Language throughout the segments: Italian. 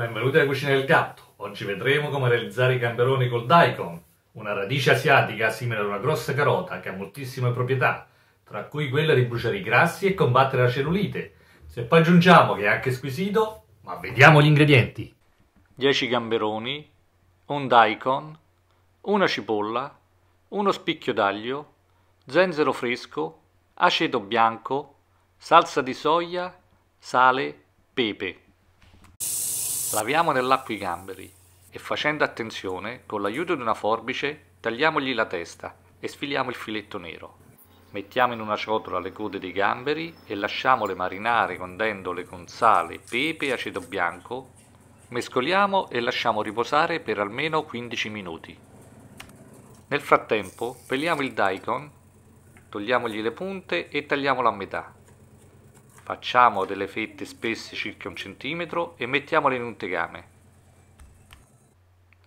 Benvenuti alla cucina del gatto. Oggi vedremo come realizzare i gamberoni col daikon, una radice asiatica simile ad una grossa carota che ha moltissime proprietà, tra cui quella di bruciare i grassi e combattere la cellulite. Se poi aggiungiamo che è anche squisito, ma vediamo gli ingredienti. 10 gamberoni, un daikon, una cipolla, uno spicchio d'aglio, zenzero fresco, aceto bianco, salsa di soia, sale, pepe. Laviamo nell'acqua i gamberi e facendo attenzione, con l'aiuto di una forbice, tagliamogli la testa e sfiliamo il filetto nero. Mettiamo in una ciotola le code dei gamberi e lasciamole marinare condendole con sale, pepe e aceto bianco. Mescoliamo e lasciamo riposare per almeno 15 minuti. Nel frattempo peliamo il daikon, togliamogli le punte e tagliamolo a metà. Facciamo delle fette spesse circa un centimetro e mettiamole in un tegame.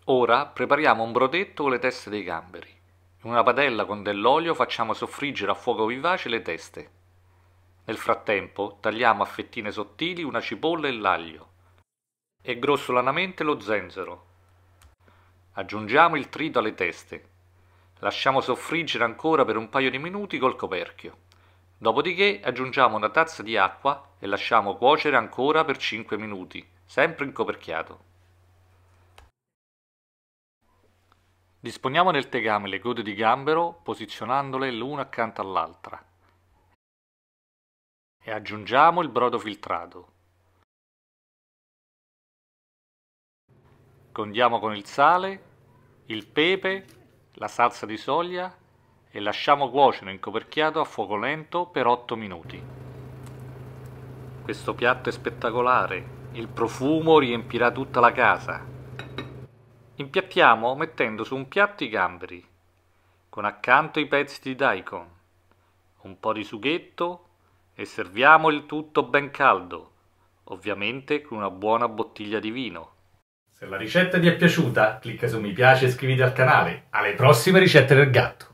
Ora prepariamo un brodetto con le teste dei gamberi. In una padella con dell'olio facciamo soffriggere a fuoco vivace le teste. Nel frattempo tagliamo a fettine sottili una cipolla e l'aglio e grossolanamente lo zenzero. Aggiungiamo il trito alle teste. Lasciamo soffriggere ancora per un paio di minuti col coperchio. Dopodiché aggiungiamo una tazza di acqua e lasciamo cuocere ancora per 5 minuti, sempre incoperchiato. Disponiamo nel tegame le code di gambero posizionandole l'una accanto all'altra e aggiungiamo il brodo filtrato. Condiamo con il sale, il pepe, la salsa di soia e lasciamo cuocere incoperchiato a fuoco lento per 8 minuti. Questo piatto è spettacolare, il profumo riempirà tutta la casa. Impiattiamo mettendo su un piatto i gamberi, con accanto i pezzi di daikon, un po' di sughetto e serviamo il tutto ben caldo, ovviamente con una buona bottiglia di vino. Se la ricetta ti è piaciuta, clicca su mi piace e iscriviti al canale. Alle prossime ricette del gatto!